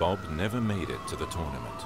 Bob never made it to the tournament.